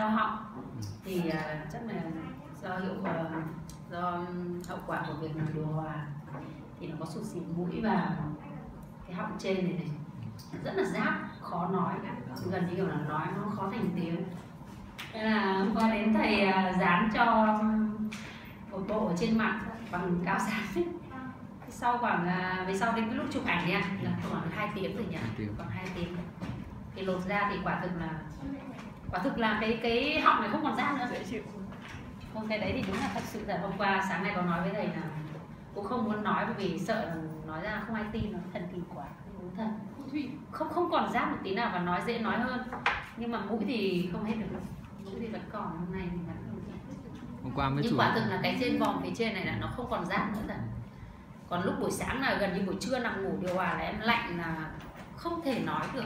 đau họng thì à, chắc là do hiệu quả do hậu quả của việc làm điều hòa thì nó có sụt xịt mũi và cái họng trên này này. Rất là rát khó nói gần như kiểu là nói nó khó thành tiếng. Nên là hôm qua đến thầy à, dán cho một bộ ở trên mặt bằng cao dán sau khoảng à, về sau đến cái lúc chụp ảnh nha. Là khoảng hai tiếng rồi nhỉ? Khoảng hai tiếng. Thì lột ra thì quả thực là quả thực là cái cái họng này không còn rát nữa. Không cái đấy thì đúng là thật sự là hôm qua sáng nay có nói với thầy là cũng không muốn nói bởi vì sợ là nói ra không ai tin nó thần kỳ quá. Đúng thật. Không không còn rát một tí nào và nói dễ nói hơn. Nhưng mà mũi thì không hết được mũi thì vẫn còn hôm nay thì vẫn còn hôm qua mới nhưng quả thực là cái trên vòng phía trên này là nó không còn rát nữa rồi còn lúc buổi sáng là gần như buổi trưa nằm ngủ điều hòa là em lạnh là không thể nói được.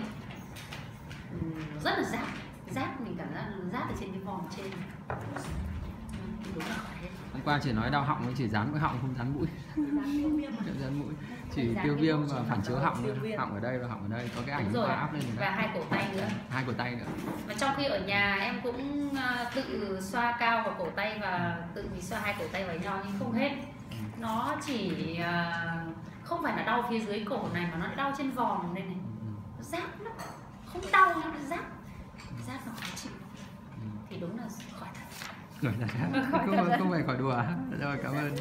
Rất là rát rát mình cảm giác là rát ở trên cái hôm qua chỉ nói đau họng chỉ dán cái họng không dán mũi. Dán mũi chỉ tiêu viêm và phản chiếu họng thôi họng ở đây và họng ở đây. Có cái ảnh rồi áp lên rồi và hai cổ tay nữa. Hai cổ tay nữa. Mà trong khi ở nhà em cũng à, tự xoa cao vào cổ tay và tự mình xoa hai cổ tay vào nhau nhưng không hết. Nó chỉ à, không phải là đau phía dưới cổ này mà nó đau trên vòng đây này Ừ, nó rát lắm không đau nhưng nó rát rát nó khó chịu ừ. thì đúng là khỏi thật. Khỏi thật. Khỏi không, không phải khỏi đùa rồi cảm ơn